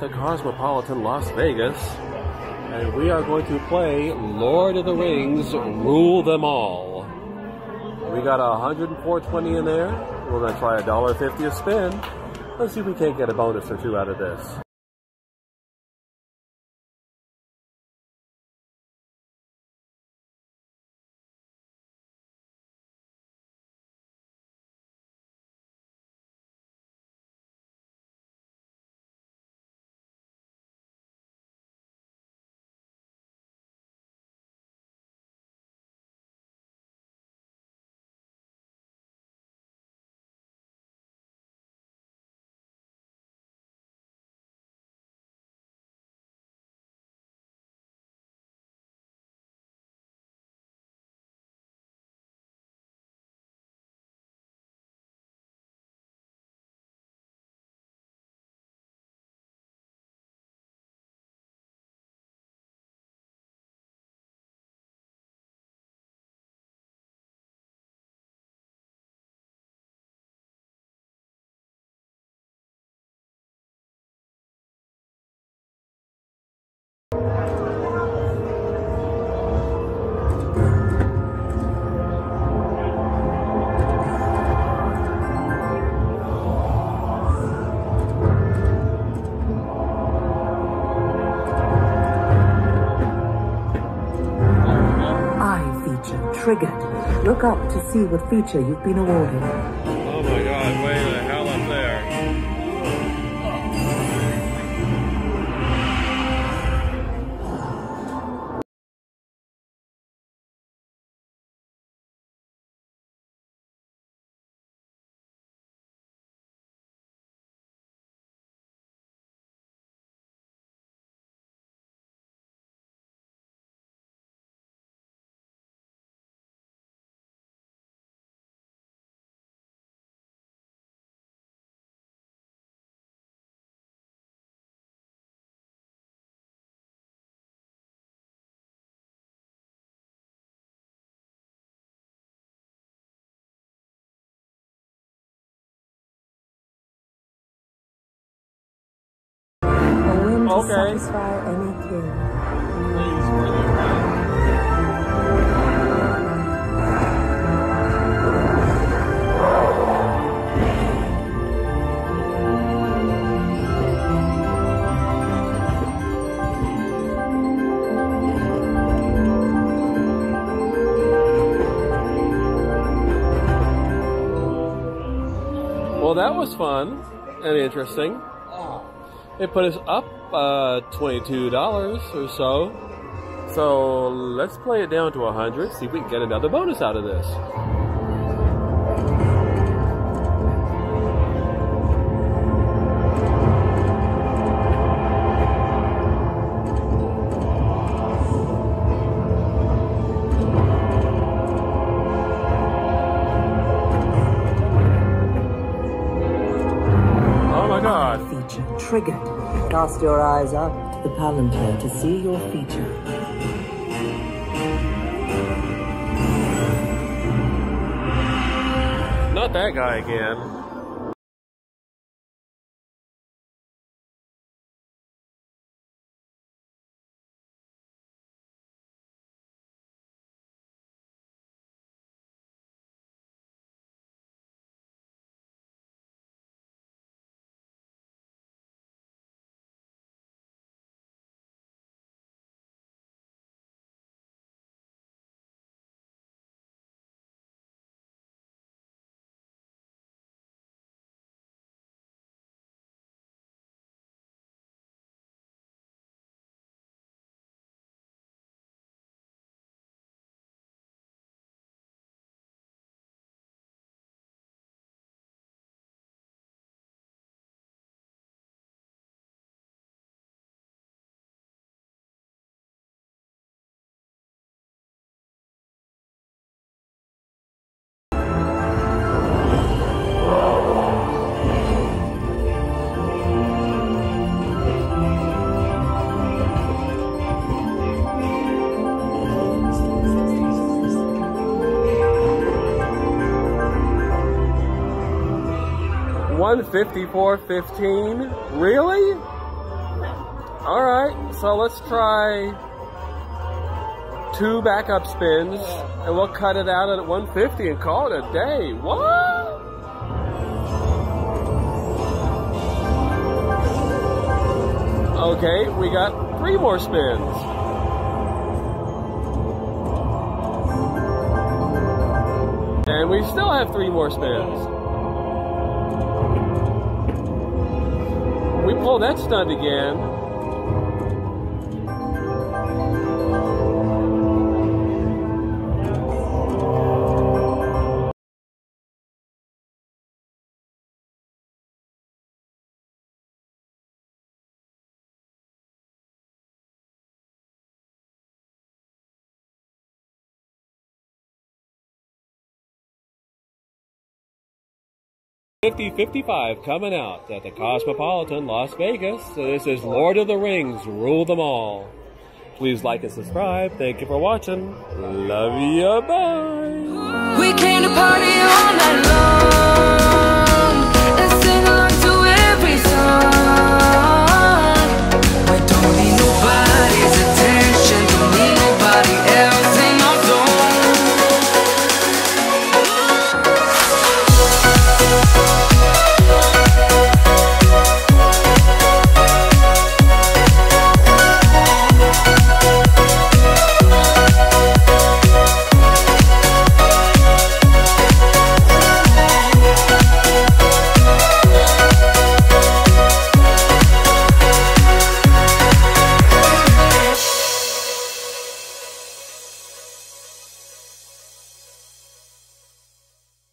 the Cosmopolitan Las Vegas, and we are going to play Lord of the Rings Rule Them All. We got a 104.20 in there. We're going to try a $1.50 a spin. Let's see if we can't get a bonus or two out of this. Triggered. Look up to see what feature you've been awarded. Okay. satisfy any king. Please, further down. Well, that was fun and interesting. Ah. It put us up uh, $22 or so. So let's play it down to 100, see if we can get another bonus out of this. Oh my god. Feature triggered. Cast your eyes up to the Palantir to see your feature. Not that guy again. One fifty four fifteen. Really? All right, so let's try two backup spins, and we'll cut it out at 150 and call it a day. What? Okay, we got three more spins. And we still have three more spins. Oh, Pull that stunt again. Fifty fifty-five coming out at the Cosmopolitan Las Vegas. So this is Lord of the Rings, Rule Them All. Please like and subscribe. Thank you for watching. Love you. Bye. We came to party all night long.